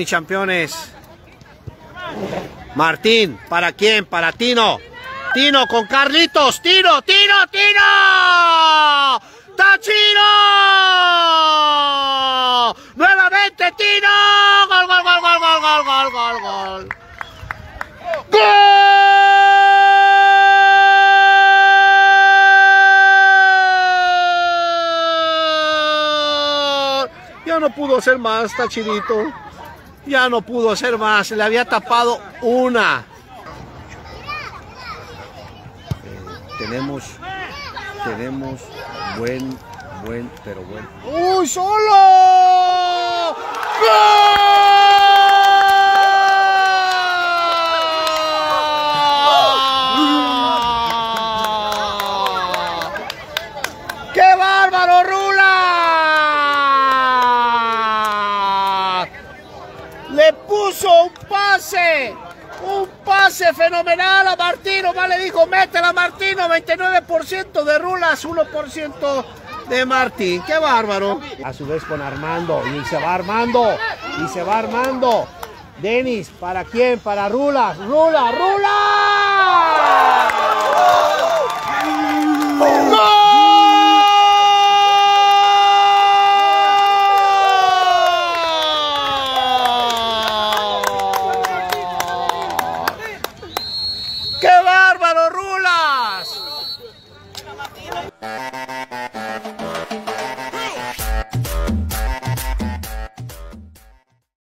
Mis campeones. Martín, ¿para quién? Para Tino. Tino con Carlitos. Tino, Tino, Tino. ¡Tachino! Nuevamente Tino. Gol, gol, gol, gol, gol, gol, gol, gol, gol. ¡Gol! Ya no pudo ser más, Tachirito. Ya no pudo ser más. Le había tapado una. Eh, tenemos, tenemos buen, buen, pero buen. ¡Uy, solo! ¡Gol! ¡Qué bárbaro, Rula! Le puso un pase, un pase fenomenal a Martino. Más le dijo, métela Martino, 29% de Rulas, 1% de Martín. ¡Qué bárbaro! A su vez con Armando, y se va armando, y se va armando. Denis, ¿para quién? Para Rulas, Rula, Rula.